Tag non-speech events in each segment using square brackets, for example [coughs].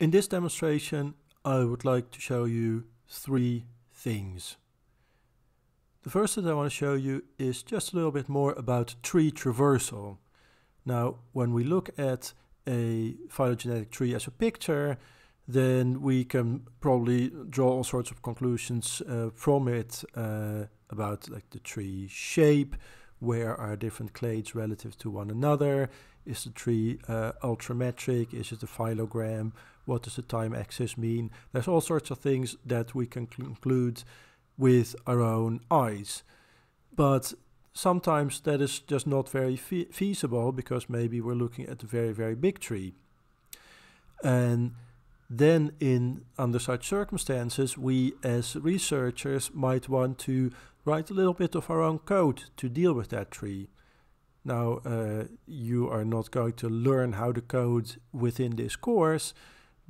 In this demonstration, I would like to show you three things. The first that I want to show you is just a little bit more about tree traversal. Now, when we look at a phylogenetic tree as a picture, then we can probably draw all sorts of conclusions uh, from it uh, about like the tree shape, where are different clades relative to one another, is the tree uh, ultrametric, is it a phylogram, what does the time axis mean? There's all sorts of things that we can conclude with our own eyes. But sometimes that is just not very fe feasible because maybe we're looking at a very, very big tree. And then in under such circumstances, we as researchers might want to write a little bit of our own code to deal with that tree. Now, uh, you are not going to learn how to code within this course,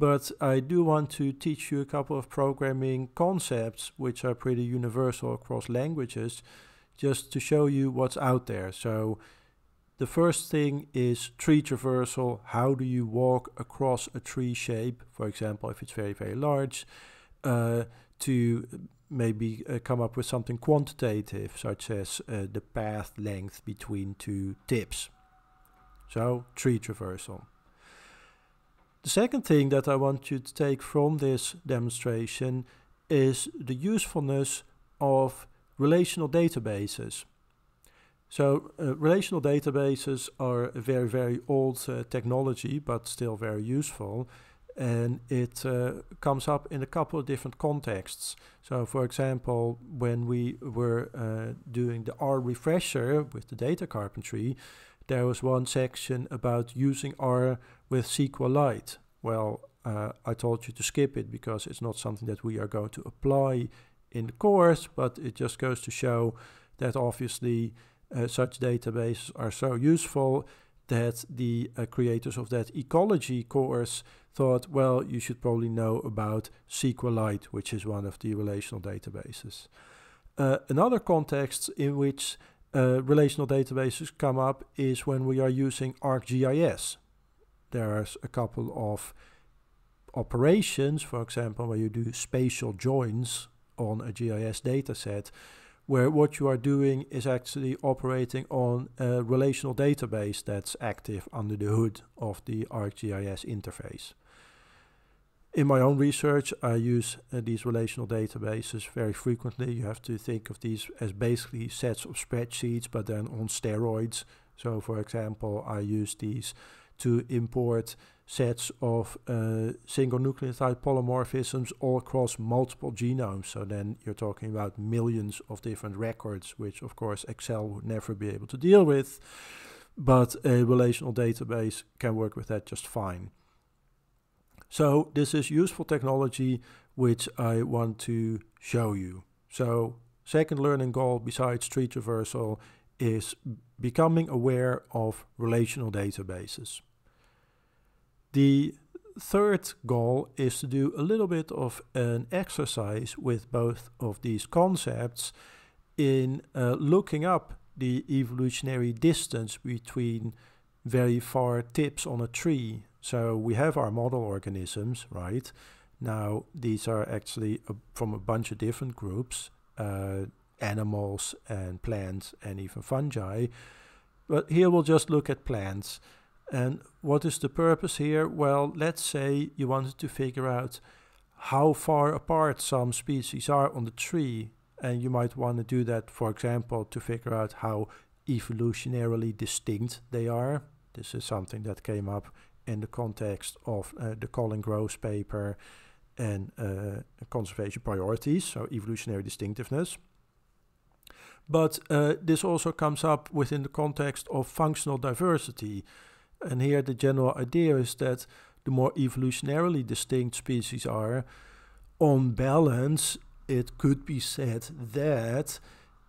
but I do want to teach you a couple of programming concepts which are pretty universal across languages just to show you what's out there. So the first thing is tree traversal. How do you walk across a tree shape, for example, if it's very, very large, uh, to maybe uh, come up with something quantitative, such as uh, the path length between two tips. So tree traversal. The second thing that I want you to take from this demonstration is the usefulness of relational databases. So uh, relational databases are a very, very old uh, technology, but still very useful. And it uh, comes up in a couple of different contexts. So for example, when we were uh, doing the R refresher with the data carpentry, there was one section about using R with SQLite. Well, uh, I told you to skip it because it's not something that we are going to apply in the course, but it just goes to show that obviously uh, such databases are so useful that the uh, creators of that ecology course thought, well, you should probably know about SQLite, which is one of the relational databases. Uh, another context in which uh, relational databases come up is when we are using ArcGIS. There's a couple of operations, for example, where you do spatial joins on a GIS dataset, where what you are doing is actually operating on a relational database that's active under the hood of the ArcGIS interface. In my own research, I use uh, these relational databases very frequently. You have to think of these as basically sets of spreadsheets, but then on steroids. So, for example, I use these to import sets of uh, single nucleotide polymorphisms all across multiple genomes. So then you're talking about millions of different records, which of course Excel would never be able to deal with. But a relational database can work with that just fine. So this is useful technology which I want to show you. So second learning goal besides tree traversal is becoming aware of relational databases. The third goal is to do a little bit of an exercise with both of these concepts in uh, looking up the evolutionary distance between very far tips on a tree so we have our model organisms, right? Now these are actually a, from a bunch of different groups, uh, animals and plants and even fungi. But here we'll just look at plants. And what is the purpose here? Well, let's say you wanted to figure out how far apart some species are on the tree. And you might want to do that, for example, to figure out how evolutionarily distinct they are. This is something that came up in the context of uh, the Colin Gross paper and uh, conservation priorities, so evolutionary distinctiveness. But uh, this also comes up within the context of functional diversity. And here the general idea is that the more evolutionarily distinct species are, on balance, it could be said that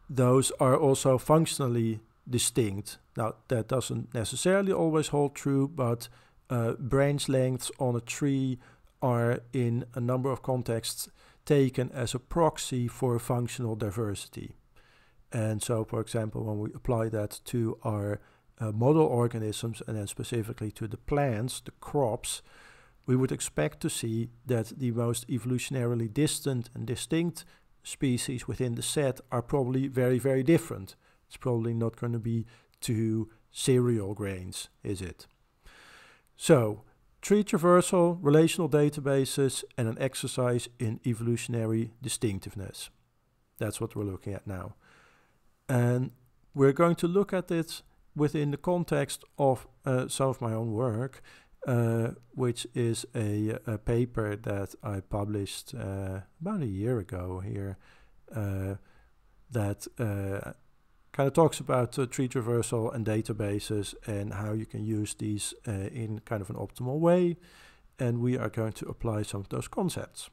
those are also functionally distinct. Now, that doesn't necessarily always hold true, but uh, branch lengths on a tree are in a number of contexts taken as a proxy for functional diversity. And so, for example, when we apply that to our uh, model organisms and then specifically to the plants, the crops, we would expect to see that the most evolutionarily distant and distinct species within the set are probably very, very different. It's probably not going to be two cereal grains, is it? So, tree traversal, relational databases, and an exercise in evolutionary distinctiveness. That's what we're looking at now. And we're going to look at it within the context of uh, some of my own work, uh, which is a, a, paper that I published uh, about a year ago here uh, that uh, kind of talks about uh, tree traversal and databases and how you can use these in kind of an optimal way. And we are going to apply some of those concepts.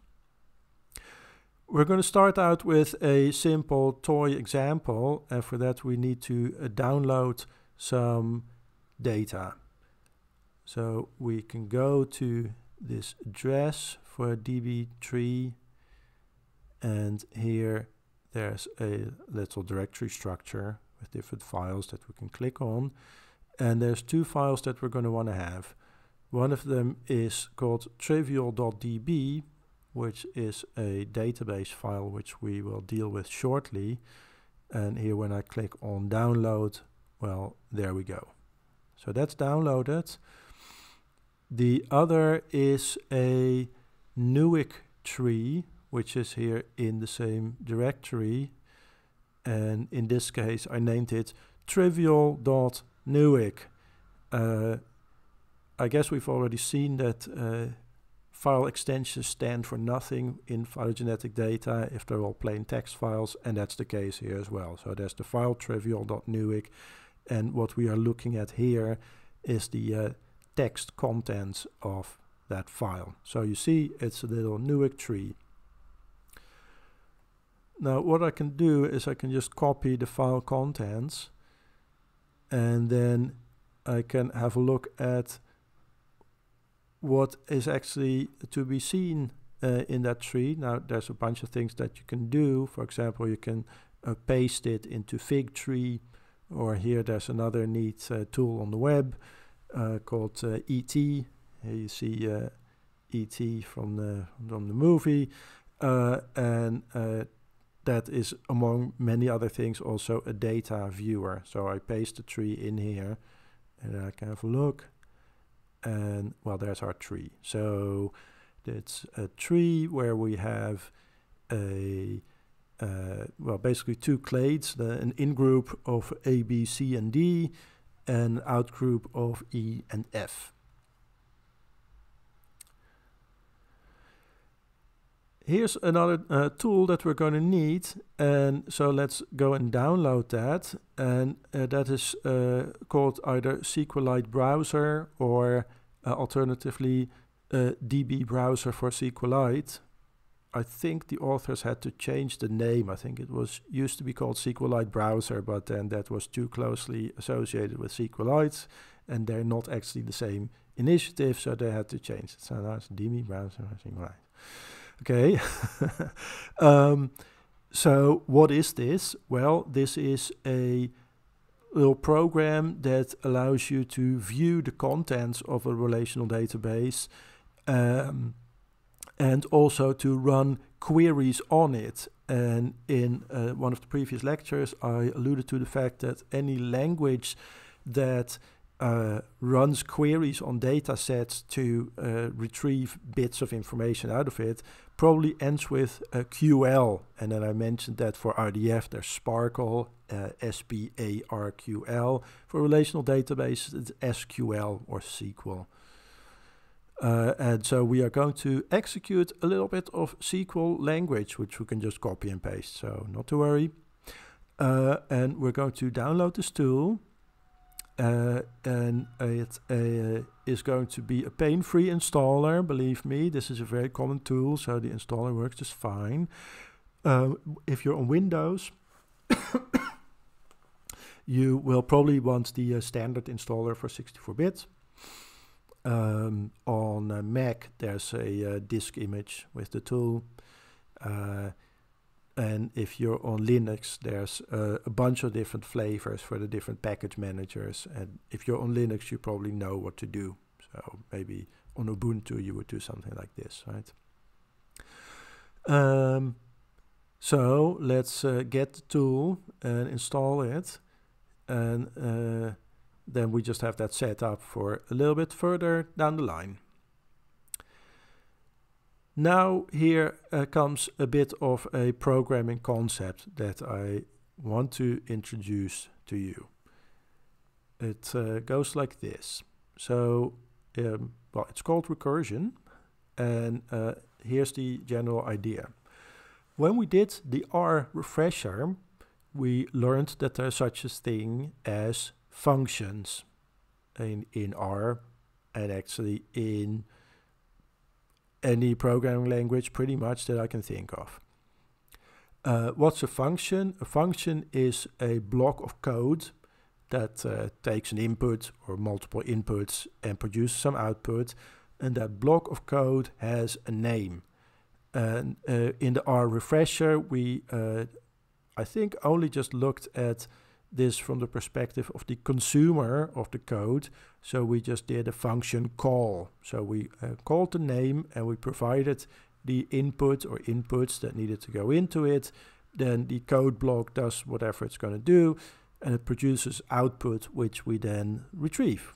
We're going to start out with a simple toy example, and for that we need to uh, download some data. So we can go to this address for DB tree and here there's a little directory structure with different files that we can click on and there's two files that we're going to want to have. One of them is called trivial.db which is a database file which we will deal with shortly. And here when I click on download, well, there we go. So that's downloaded. The other is a Newick tree, which is here in the same directory. And in this case, I named it trivial.newick. Uh, I guess we've already seen that uh, file extensions stand for nothing in phylogenetic data if they're all plain text files, and that's the case here as well. So there's the file trivial.newick, and what we are looking at here is the uh, text contents of that file. So you see it's a little Newick tree. Now what I can do is I can just copy the file contents and then I can have a look at what is actually to be seen uh, in that tree. Now there's a bunch of things that you can do. For example, you can uh, paste it into Fig tree, or here there's another neat uh, tool on the web uh, called uh, ET. Here you see uh, ET from the from the movie, and that is among many other things also a data viewer. So I paste the tree in here, and I can have a look. And well there's our tree. So it's a tree where we have a uh, well basically two clades the, an in group of A B C and D and out group of E and F here's another uh, tool that we're going to need and so let's go and download that and uh, that is uh, called either SQLite browser or uh, alternatively uh, DB browser for SQLite I think the authors had to change the name. I think it was used to be called SQLite browser, but then that was too closely associated with SQLite, and they're not actually the same initiative, so they had to change it. So now it's DB browser for SQLite. Okay. [laughs] um, so what is this? Well, this is a little program that allows you to view the contents of a relational database um, and also to run queries on it. And in uh, one of the previous lectures, I alluded to the fact that any language that uh, runs queries on data sets to uh, retrieve bits of information out of it probably ends with a QL. And then I mentioned that for RDF, there's SPARQL, uh, S-P-A-R-Q-L. For relational databases, it's SQL or SQL. Uh, and so we are going to execute a little bit of SQL language, which we can just copy and paste. So not to worry. Uh, and we're going to download this tool. Uh, and it uh, is going to be a pain-free installer. Believe me, this is a very common tool, so the installer works just fine. Uh, if you're on Windows, [coughs] you will probably want the uh, standard installer for 64-bit. Um, on uh, Mac, there's a uh, disk image with the tool. And if you're on Linux, there's a bunch of different flavors for the different package managers. And if you're on Linux, you probably know what to do. So maybe on Ubuntu, you would do something like this, right? Um, so let's uh, get the tool and install it. And uh, then we just have that set up for a little bit further down the line. Now here uh, comes a bit of a programming concept that I want to introduce to you. It uh, goes like this. So, um, well, it's called recursion, and uh, here's the general idea. When we did the R refresher, we learned that there's such a thing as functions in, in R and actually in any programming language pretty much that I can think of. Uh, what's a function? A function is a block of code that uh, takes an input or multiple inputs and produces some output. And that block of code has a name. And uh, in the R refresher, we, uh, I think, only just looked at this from the perspective of the consumer of the code. So we just did a function call. So we uh, called the name and we provided the input or inputs that needed to go into it. Then the code block does whatever it's going to do and it produces output which we then retrieve.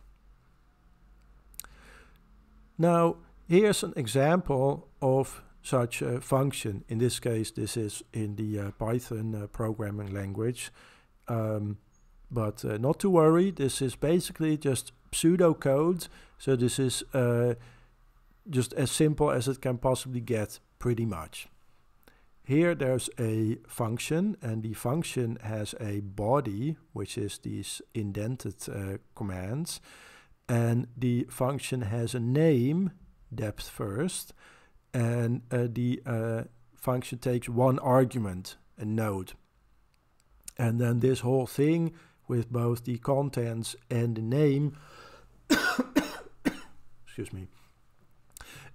Now here's an example of such a function. In this case, this is in the uh, Python uh, programming language. Um, but uh, not to worry, this is basically just pseudocode. So this is uh, just as simple as it can possibly get, pretty much. Here there's a function, and the function has a body, which is these indented uh, commands. And the function has a name, depth first, and uh, the uh, function takes one argument, a node. And then this whole thing with both the contents and the name, [coughs] excuse me,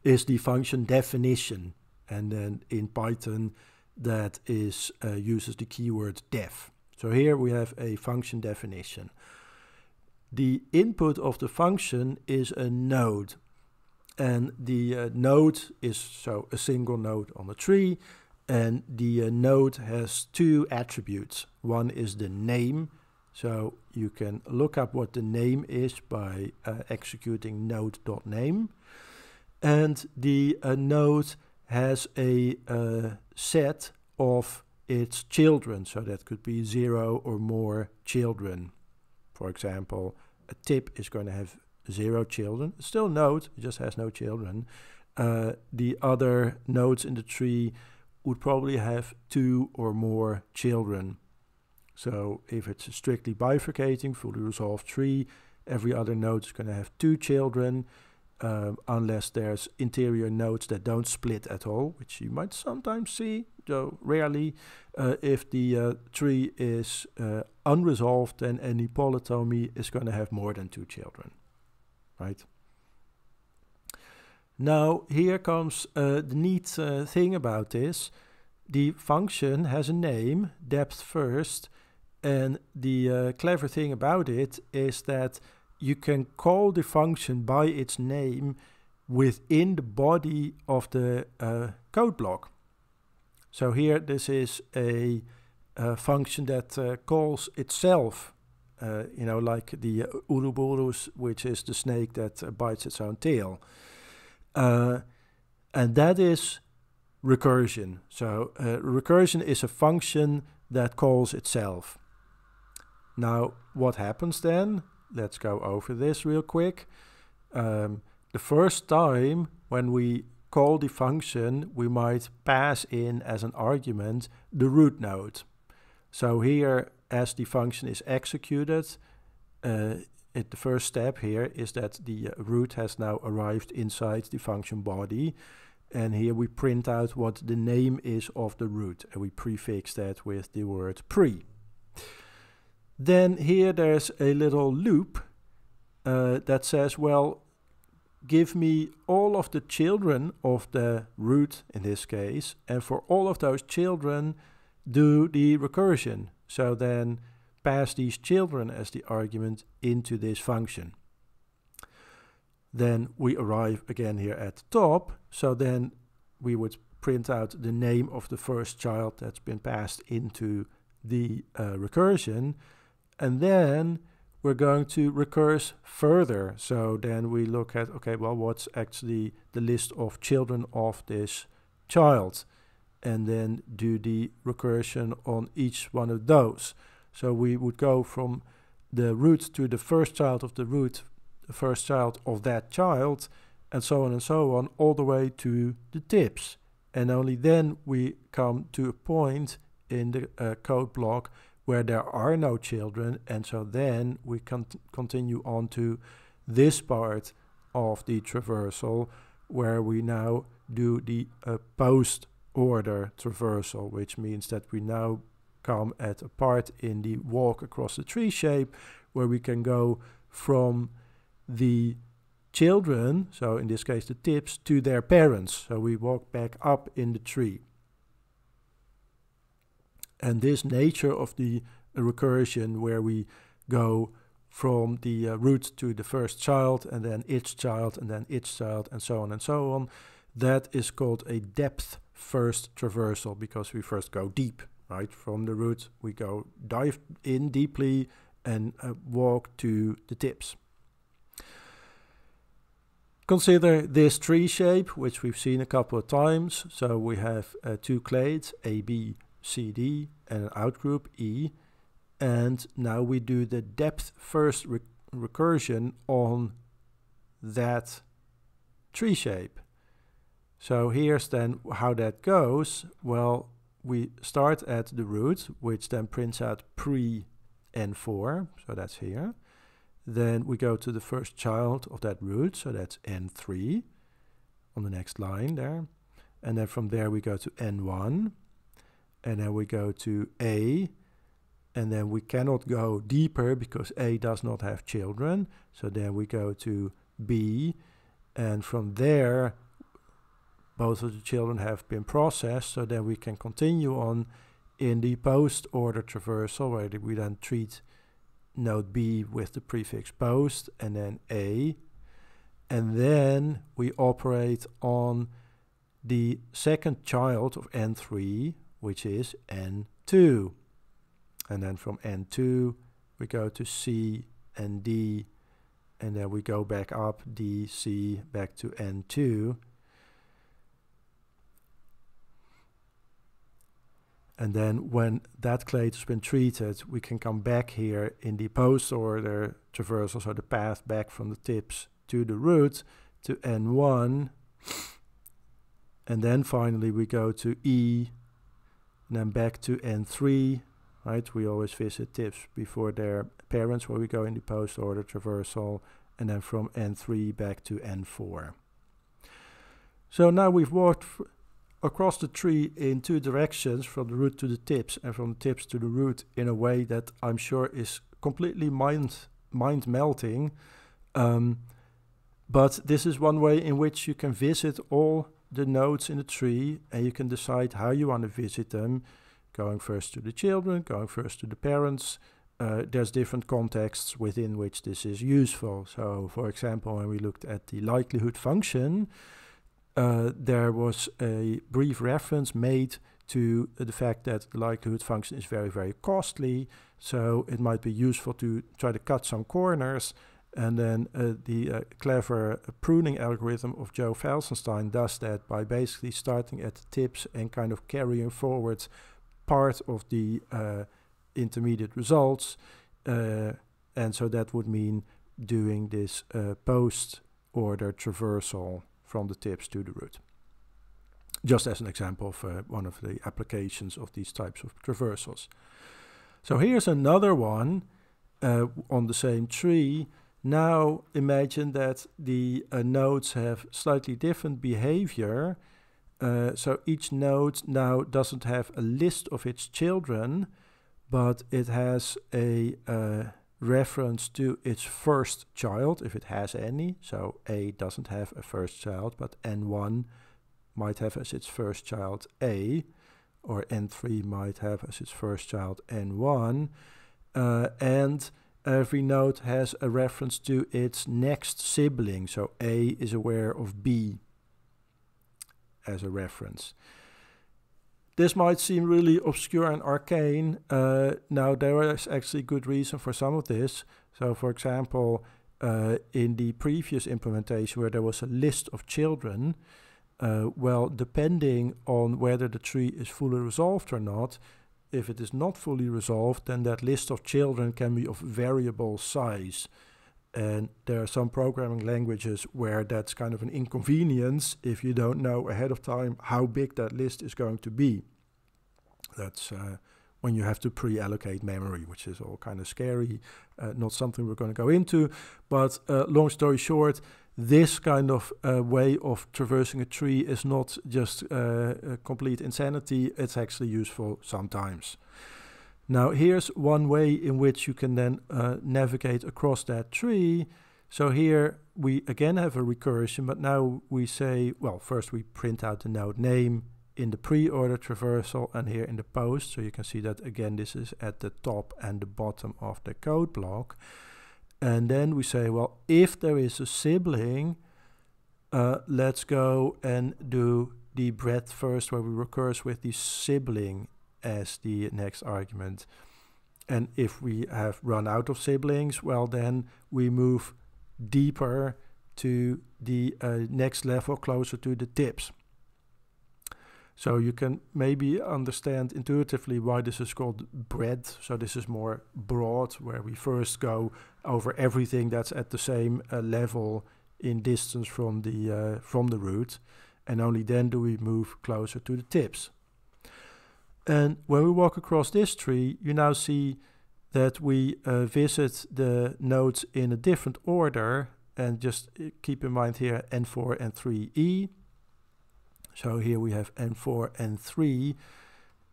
is the function definition. And then in Python, that is uh, uses the keyword def. So here we have a function definition. The input of the function is a node. And the uh, node is so a single node on a tree and the uh, node has two attributes. One is the name, so you can look up what the name is by uh, executing node.name. And the uh, node has a uh, set of its children, so that could be zero or more children. For example, a tip is going to have zero children. Still node, it just has no children. Uh, the other nodes in the tree would probably have two or more children. So if it's strictly bifurcating, fully resolved tree, every other node is going to have two children, um, unless there's interior nodes that don't split at all, which you might sometimes see, though rarely. Uh, if the uh, tree is uh, unresolved, then any polytomy is going to have more than two children, right? Now, here comes uh, the neat uh, thing about this. The function has a name, depth first, and the uh, clever thing about it is that you can call the function by its name within the body of the uh, code block. So here this is a, a function that uh, calls itself, uh, you know, like the Ouroboros, which is the snake that bites its own tail. Uh, and that is recursion. So uh, recursion is a function that calls itself. Now, what happens then? Let's go over this real quick. Um, the first time when we call the function, we might pass in as an argument the root node. So here, as the function is executed, uh, it, the first step here is that the uh, root has now arrived inside the function body. And here we print out what the name is of the root. And we prefix that with the word pre. Then here there's a little loop uh, that says, well, give me all of the children of the root in this case. And for all of those children, do the recursion. So then pass these children as the argument into this function. then we arrive again here at the top. So then we would print out the name of the first child that's been passed into the uh, recursion. And then we're going to recurse further. So then we look at, okay, well, what's actually the list of children of this child? And then do the recursion on each one of those. So we would go from the root to the first child of the root, the first child of that child, and so on and so on, all the way to the tips. And only then we come to a point in the uh, code block where there are no children, and so then we can continue on to this part of the traversal where we now do the uh, post order traversal, which means that we now come at a part in the walk across the tree shape where we can go from the children, so in this case the tips, to their parents. So we walk back up in the tree. And this nature of the recursion where we go from the uh, root to the first child and then its child and then its child and so on and so on, that is called a depth first traversal because we first go deep, right? From the root, we go dive in deeply and uh, walk to the tips. Consider this tree shape, which we've seen a couple of times. So we have uh, two clades, A, B, C, D, and an outgroup, E. And now we do the depth first re recursion on that tree shape. So here's then how that goes. Well, we start at the root, which then prints out pre n4, so that's here. Then we go to the first child of that root, so that's n3 on the next line there. And then from there we go to n1, and then we go to a, and then we cannot go deeper because a does not have children. So then we go to b, and from there both of the children have been processed, so then we can continue on in the post order traversal where we then treat node B with the prefix post and then A. And then we operate on the second child of N3, which is N2. And then from N2, we go to C and D, and then we go back up D, C, back to N2. And then when that clade has been treated, we can come back here in the post order traversal, so the path back from the tips to the root to N1. And then finally we go to E, and then back to N3, right? We always visit tips before their parents where we go in the post order traversal, and then from N3 back to N4. So now we've walked across the tree in two directions from the root to the tips and from the tips to the root in a way that I'm sure is completely mind mind melting. Um, but this is one way in which you can visit all the nodes in the tree and you can decide how you want to visit them, going first to the children, going first to the parents. Uh, there's different contexts within which this is useful. So, for example, when we looked at the likelihood function, uh, there was a brief reference made to uh, the fact that the likelihood function is very, very costly. So it might be useful to try to cut some corners. And then uh, the uh, clever pruning algorithm of Joe Felsenstein does that by basically starting at the tips and kind of carrying forward part of the uh, intermediate results. Uh, and so that would mean doing this post order traversal from the tips to the root. Just as an example of uh, one of the applications of these types of traversals. So here's another one uh, on the same tree. Now imagine that the uh, nodes have slightly different behavior. Uh, so each node now doesn't have a list of its children, but it has a uh, reference to its first child, if it has any. So A doesn't have a first child, but N1 might have as its first child A, or N3 might have as its first child N1. Uh, and every node has a reference to its next sibling. So A is aware of B as a reference. This might seem really obscure and arcane. Uh, now, there is actually good reason for some of this. So, for example, uh, in the previous implementation where there was a list of children, uh, well, depending on whether the tree is fully resolved or not, if it is not fully resolved, then that list of children can be of variable size. And there are some programming languages where that's kind of an inconvenience if you don't know ahead of time how big that list is going to be. That's uh, when you have to pre-allocate memory, which is all kind of scary, uh, not something we're going to go into. But uh, long story short, this kind of uh, way of traversing a tree is not just uh, complete insanity, it's actually useful sometimes. Now here's one way in which you can then uh, navigate across that tree. So here we again have a recursion, but now we say, well, first we print out the node name in the pre-order traversal and here in the post. So you can see that again, this is at the top and the bottom of the code block. And then we say, well, if there is a sibling, uh, let's go and do the breadth first where we recurse with the sibling as the next argument. And if we have run out of siblings, well, then we move deeper to the uh, next level closer to the tips. So you can maybe understand intuitively why this is called breadth. So this is more broad, where we first go over everything that's at the same uh, level in distance from the uh, from the root, and only then do we move closer to the tips. And when we walk across this tree, you now see that we uh, visit the nodes in a different order. And just uh, keep in mind here N4 and 3E. So here we have N4 and 3.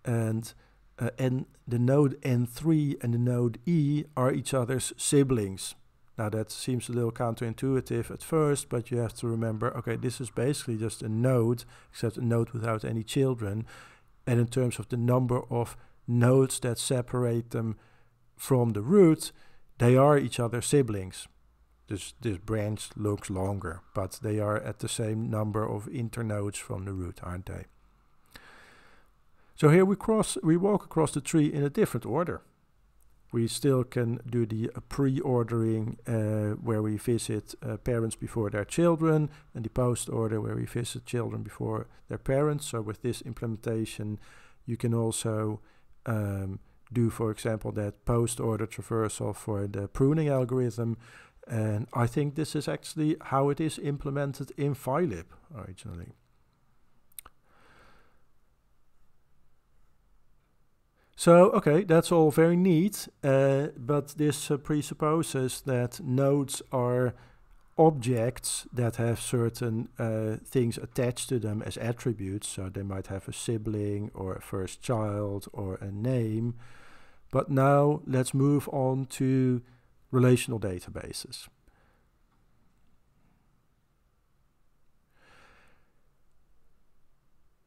And uh, N, the node N3 and the node E are each other's siblings. Now that seems a little counterintuitive at first, but you have to remember, okay, this is basically just a node, except a node without any children and in terms of the number of nodes that separate them from the root, they are each other's siblings. This, this branch looks longer, but they are at the same number of internodes from the root, aren't they? So here we cross, we walk across the tree in a different order. We still can do the pre-ordering uh, where we visit uh, parents before their children and the post-order where we visit children before their parents. So with this implementation, you can also um, do, for example, that post-order traversal for the pruning algorithm. And I think this is actually how it is implemented in PHYLIP originally. So, okay, that's all very neat, uh, but this uh, presupposes that nodes are objects that have certain uh, things attached to them as attributes. So they might have a sibling or a first child or a name. But now let's move on to relational databases.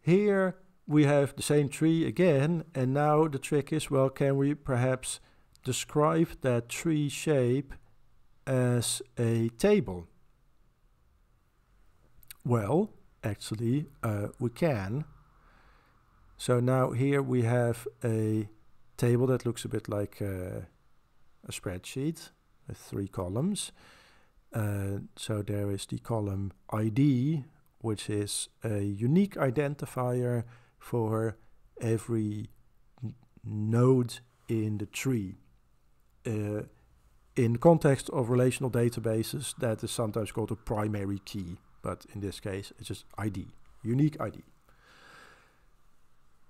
Here we have the same tree again, and now the trick is, well, can we perhaps describe that tree shape as a table? Well, actually, uh, we can. So now here we have a table that looks a bit like uh, a spreadsheet with three columns. Uh, so there is the column ID, which is a unique identifier for every node in the tree. Uh, in context of relational databases, that is sometimes called a primary key, but in this case, it's just ID, unique ID.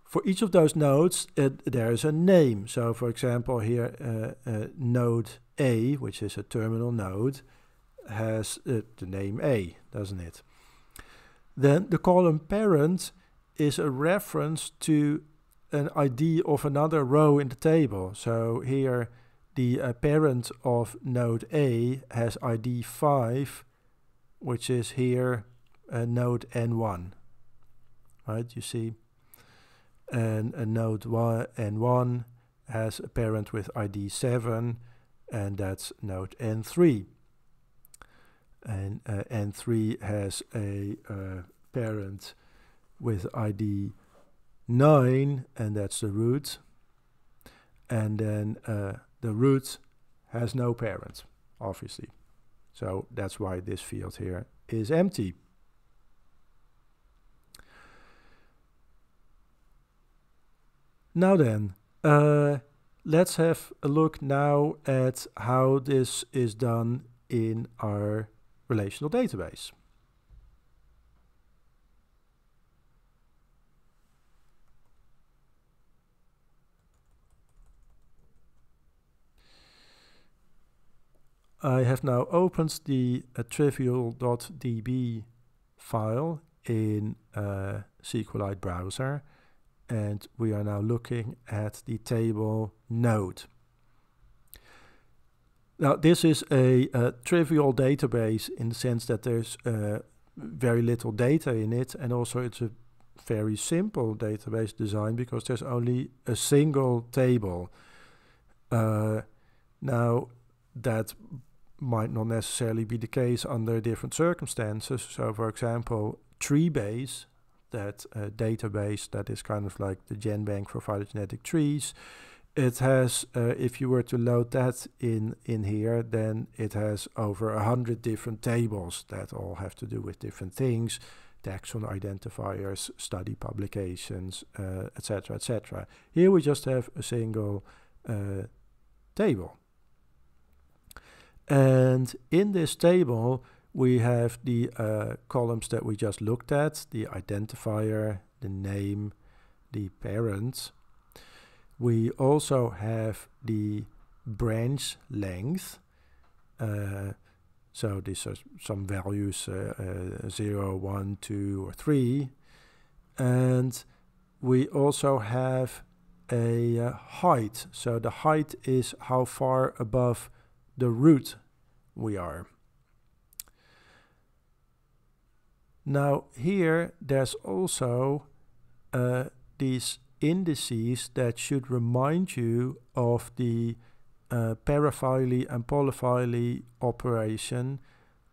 For each of those nodes, uh, there is a name. So, for example, here, uh, uh node A, which is a terminal node, has uh, the name A, doesn't it? Then the column parent is a reference to an ID of another row in the table. So here the uh, parent of node A has ID 5, which is here uh, node N1. Right, you see? And a node one, N1 has a parent with ID 7, and that's node N3. And uh, N3 has a uh, parent with ID 9, and that's the root. And then uh, the root has no parent, obviously. So that's why this field here is empty. Now then, uh, let's have a look now at how this is done in our relational database. I have now opened the uh, trivial.db file in SQLite browser and we are now looking at the table node. Now this is a, a trivial database in the sense that there's uh, very little data in it and also it's a very simple database design because there's only a single table. Uh, now that might not necessarily be the case under different circumstances. So for example, Treebase that uh, database that is kind of like the GenBank for phylogenetic trees. It has, uh, if you were to load that in in here, then it has over a hundred different tables that all have to do with different things, taxon identifiers, study publications, etc., uh, etc. Et here we just have a single uh, table. And in this table, we have the uh, columns that we just looked at, the identifier, the name, the parent. We also have the branch length. Uh, so these are some values, uh, uh, 0, 1, 2, or 3. And we also have a uh, height. So the height is how far above the root we are. Now here there's also uh, these indices that should remind you of the uh, paraphyly and polyphyly operation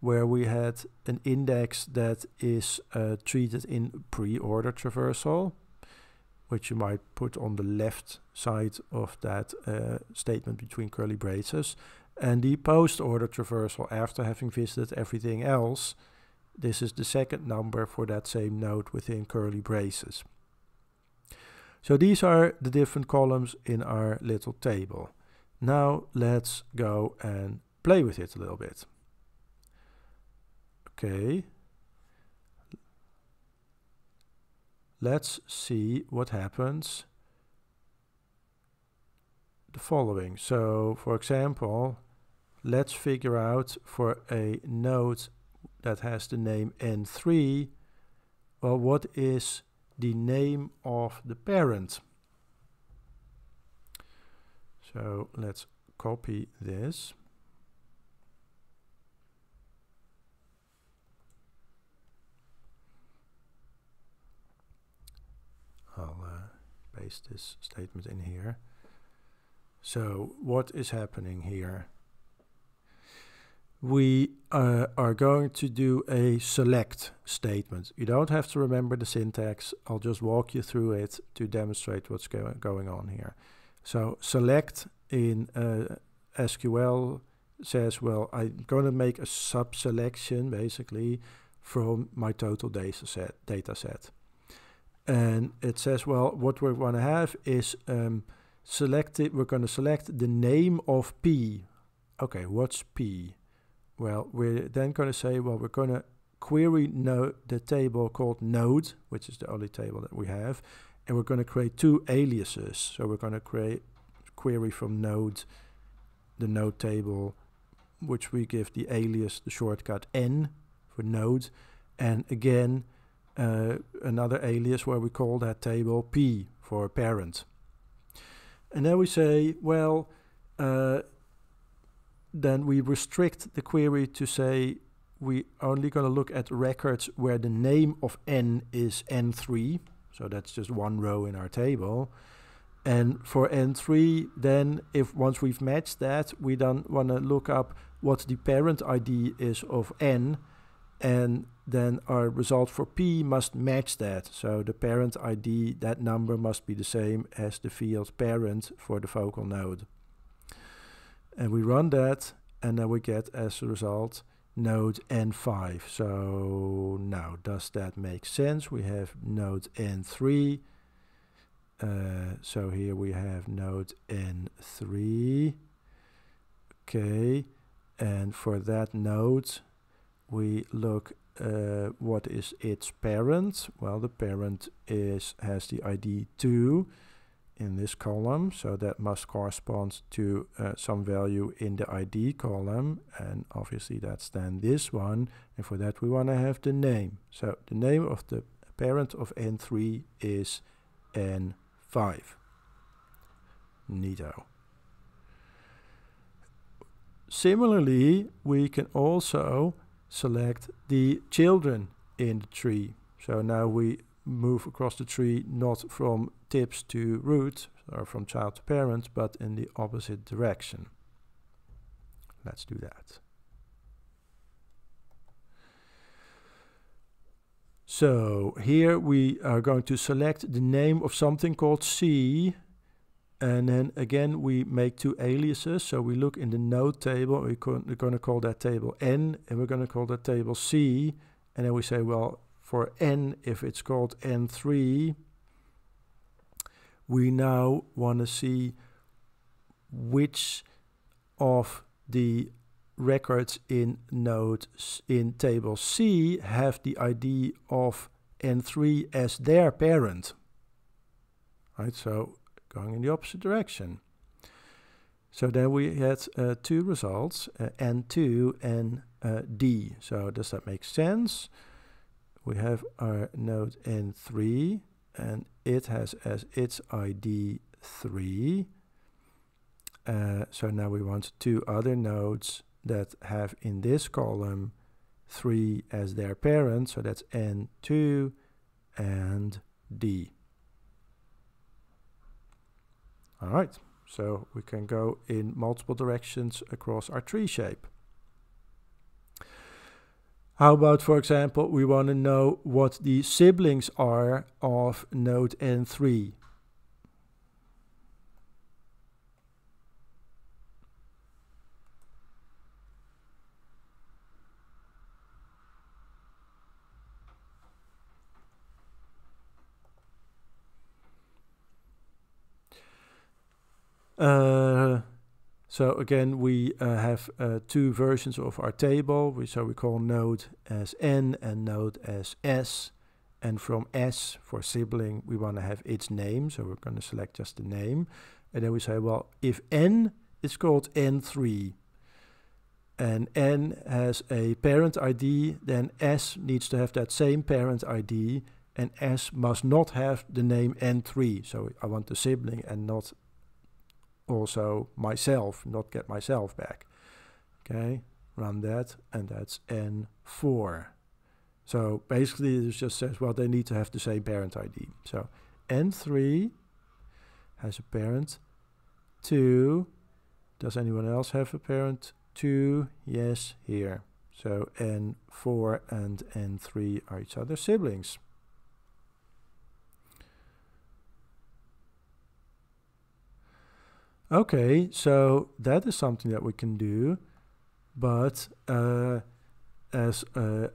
where we had an index that is uh, treated in pre-order traversal which you might put on the left side of that uh, statement between curly braces and the post-order traversal after having visited everything else this is the second number for that same node within curly braces. So these are the different columns in our little table. Now let's go and play with it a little bit. Okay. Let's see what happens. The following. So for example, let's figure out for a node that has the name N3, well, what is the name of the parent? So let's copy this. I'll uh, paste this statement in here. So what is happening here? We uh, are going to do a select statement. You don't have to remember the syntax. I'll just walk you through it to demonstrate what's go going on here. So select in uh, SQL says, well, I'm going to make a sub-selection basically from my total data set. Data set. And it says, well, what we're going to have is um, selected, we're going to select the name of P. Okay, what's P? Well, we're then going to say, well, we're going to query no the table called node, which is the only table that we have, and we're going to create two aliases. So we're going to create query from node, the node table, which we give the alias, the shortcut n for node, and again uh, another alias where we call that table p for parent. And then we say, well, uh, then we restrict the query to say we only going to look at records where the name of n is n3. So that's just one row in our table. And for n3, then if once we've matched that, we then want to look up what the parent ID is of n, and then our result for p must match that. So the parent ID, that number must be the same as the field parent for the focal node. And we run that, and then we get as a result node n5. So now, does that make sense? We have node n3. Uh, so here we have node n3. Okay, and for that node, we look uh, what is its parent. Well, the parent is has the ID 2 in this column, so that must correspond to uh, some value in the ID column, and obviously that's then this one, and for that we want to have the name. So the name of the parent of N3 is N5. Neato. Similarly, we can also select the children in the tree. So now we move across the tree not from tips to root or from child to parent, but in the opposite direction. Let's do that. So here we are going to select the name of something called C and then again we make two aliases so we look in the node table we we're going to call that table n and we're going to call that table c and then we say well for n if it's called n3 we now want to see which of the records in node in table C have the ID of n3 as their parent right so going in the opposite direction. So then we had uh, two results, uh, N2 and uh, D. So does that make sense? We have our node N3 and it has as its ID 3. Uh, so now we want two other nodes that have in this column 3 as their parent. So that's N2 and D. All right, so we can go in multiple directions across our tree shape. How about, for example, we want to know what the siblings are of node N3. Uh, so again, we uh, have uh, two versions of our table. We, so we call node as n and node as s. And from s for sibling, we want to have its name. So we're going to select just the name. And then we say, well, if n is called n3, and n has a parent ID, then s needs to have that same parent ID, and s must not have the name n3. So I want the sibling and not also myself, not get myself back. Okay, run that, and that's N4. So basically it just says, well, they need to have the same parent ID. So N3 has a parent 2. Does anyone else have a parent 2? Yes, here. So N4 and N3 are each other's siblings. Okay, so that is something that we can do, but uh, as uh,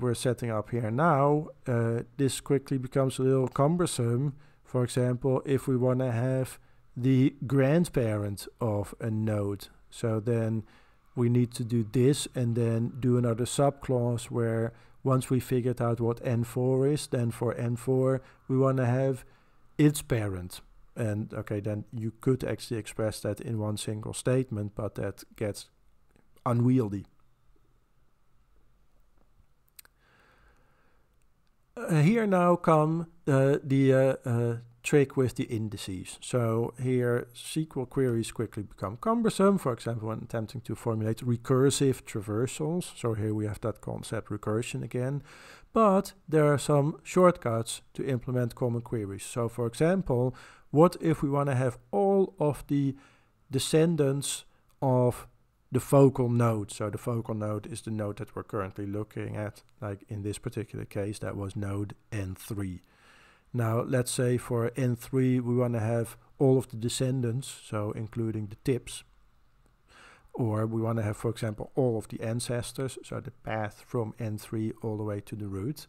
we're setting up here now, uh, this quickly becomes a little cumbersome. For example, if we want to have the grandparent of a node, so then we need to do this and then do another subclause where once we figured out what n4 is, then for n4 we want to have its parent. And okay, then you could actually express that in one single statement, but that gets unwieldy. Uh, here now come uh, the uh, uh trick with the indices. So here SQL queries quickly become cumbersome, for example, when attempting to formulate recursive traversals. So here we have that concept recursion again. But there are some shortcuts to implement common queries. So for example, what if we want to have all of the descendants of the focal node? So the focal node is the node that we're currently looking at. Like in this particular case, that was node N3. Now, let's say for N3, we want to have all of the descendants, so including the tips. Or we want to have, for example, all of the ancestors, so the path from N3 all the way to the root.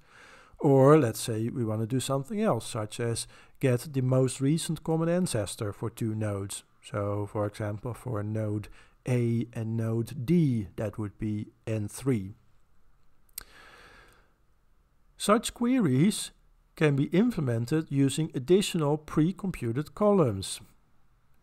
Or let's say we want to do something else, such as get the most recent common ancestor for two nodes. So for example, for node A and node D, that would be N3. Such queries can be implemented using additional pre-computed columns.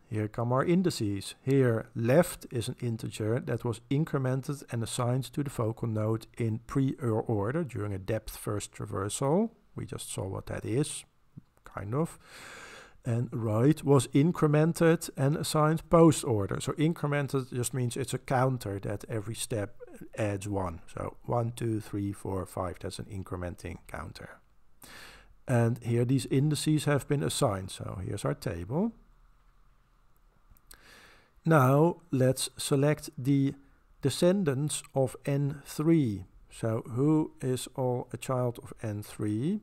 Here come our indices. Here left is an integer that was incremented and assigned to the focal node in pre-order during a depth first traversal. We just saw what that is, kind of. And right was incremented and assigned post order. So incremented just means it's a counter that every step adds one. So one, two, three, four, five, that's an incrementing counter. And here these indices have been assigned. So here's our table. Now let's select the descendants of N3. So who is all a child of N3?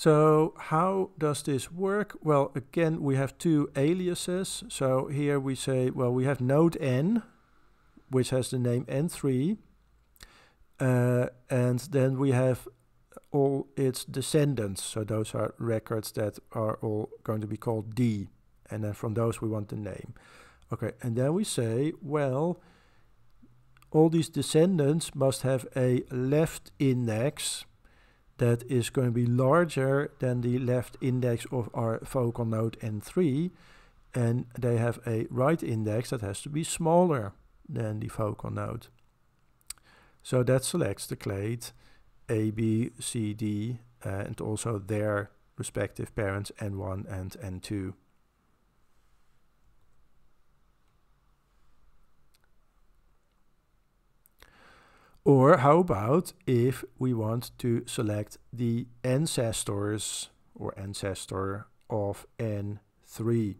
So how does this work? Well, again, we have two aliases. So here we say, well, we have node n, which has the name n3. Uh, and then we have all its descendants. So those are records that are all going to be called D. And then from those we want the name. Okay, and then we say, well, all these descendants must have a left index that is going to be larger than the left index of our focal node N3 and they have a right index that has to be smaller than the focal node. So that selects the clade A, B, C, D uh, and also their respective parents N1 and N2. Or how about if we want to select the ancestors or ancestor of N3?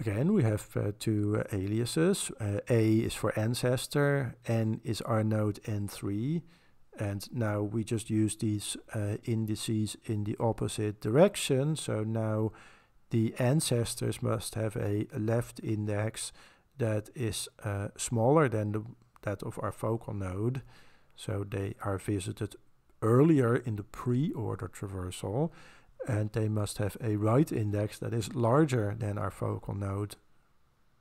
Again, we have uh, two uh, aliases. Uh, A is for ancestor, N is our node N3, and now we just use these uh, indices in the opposite direction. So now the ancestors must have a, left index that is uh, smaller than the, that of our focal node. So they are visited earlier in the pre-order traversal and they must have a right index that is larger than our focal node.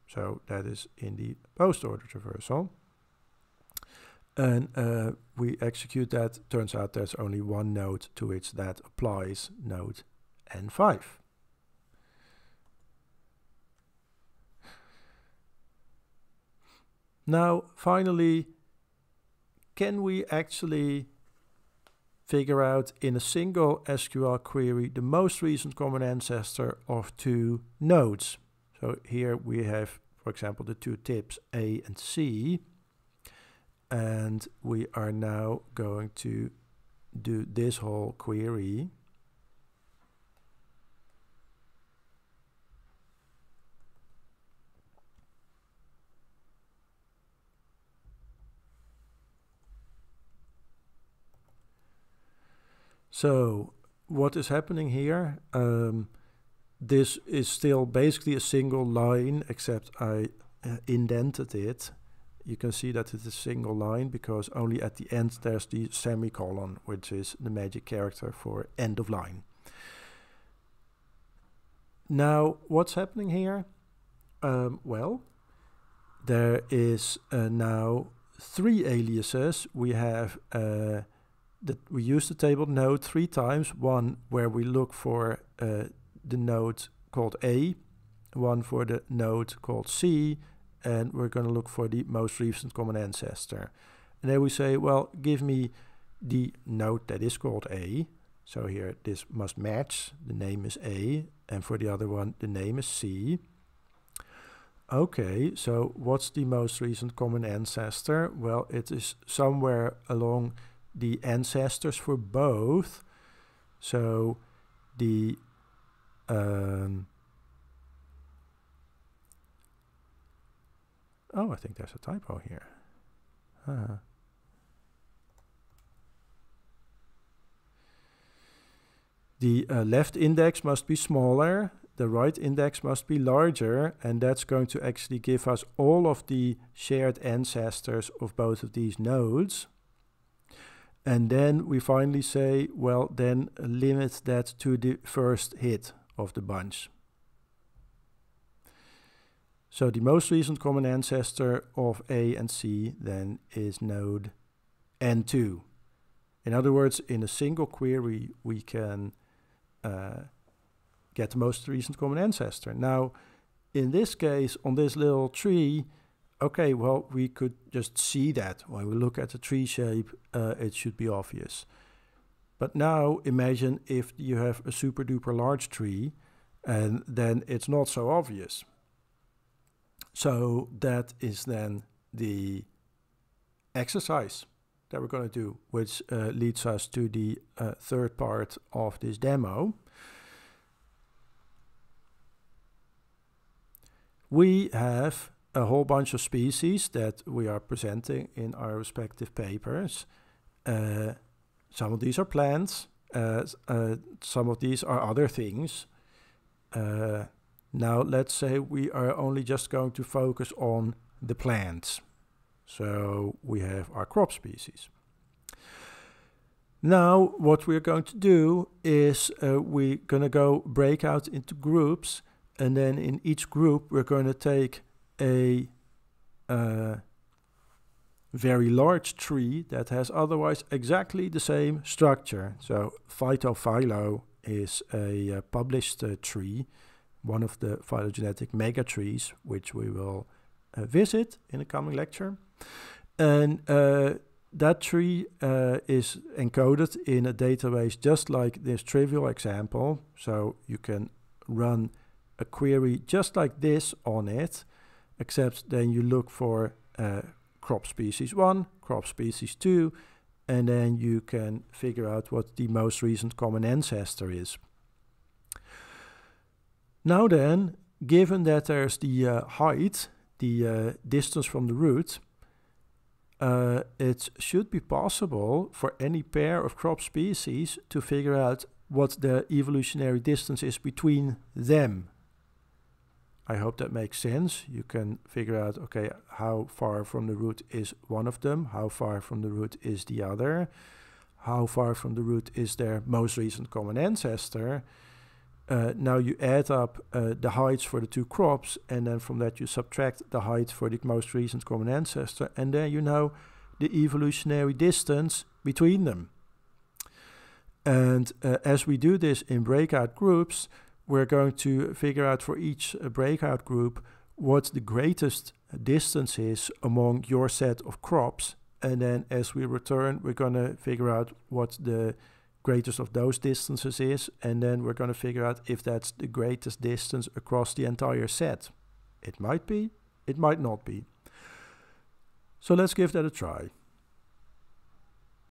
So that is in the post-order traversal and uh, we execute that. Turns out there's only one node to which that applies, node N5. Now, finally, can we actually figure out in a single SQL query the most recent common ancestor of two nodes? So here we have, for example, the two tips A and C and we are now going to do this whole query So what is happening here? Um, this is still basically a single line, except I uh, indented it you can see that it's a single line because only at the end there's the semicolon, which is the magic character for end of line. Now, what's happening here? Um, well, there is uh, now three aliases. We have uh, that we use the table node three times. One where we look for uh, the node called A, one for the node called C, and we're going to look for the most recent common ancestor. And then we say, well, give me the node that is called A. So here this must match, the name is A, and for the other one the name is C. Okay, so what's the most recent common ancestor? Well, it is somewhere along the ancestors for both. So the um, oh, I think there's a typo here. Huh. The uh, left index must be smaller, the right index must be larger, and that's going to actually give us all of the shared ancestors of both of these nodes. And then we finally say, well, then limit that to the first hit of the bunch. So the most recent common ancestor of A and C then is node N2. In other words, in a single query, we can uh, get the most recent common ancestor. Now, in this case, on this little tree, okay, well, we could just see that when we look at the tree shape, uh, it should be obvious. But now imagine if you have a super duper large tree and then it's not so obvious. So that is then the exercise that we're going to do, which uh, leads us to the uh, third part of this demo. We have a whole bunch of species that we are presenting in our respective papers. Uh, some of these are plants, uh, uh, some of these are other things. Now let's say we are only just going to focus on the plants. So we have our crop species. Now what we're going to do is uh, we're going to go break out into groups and then in each group we're going to take a uh, very large tree that has otherwise exactly the same structure. So PhytoPhylo is a uh, published uh, tree, one of the phylogenetic megatrees, which we will uh, visit in a coming lecture. And uh, that tree uh, is encoded in a database just like this trivial example. So you can run a query just like this on it, except then you look for uh, crop species 1, crop species 2, and then you can figure out what the most recent common ancestor is. Now then, given that there's the uh, height, the uh, distance from the root, uh, it should be possible for any pair of crop species to figure out what the evolutionary distance is between them. I hope that makes sense. You can figure out, okay, how far from the root is one of them, how far from the root is the other, how far from the root is their most recent common ancestor, uh, now you add up uh, the heights for the two crops, and then from that you subtract the height for the most recent common ancestor, and then you know the evolutionary distance between them. And uh, as we do this in breakout groups, we're going to figure out for each uh, breakout group what the greatest distance is among your set of crops. And then as we return, we're going to figure out what the greatest of those distances is, and then we're going to figure out if that's the greatest distance across the entire set. It might be, it might not be. So let's give that a try.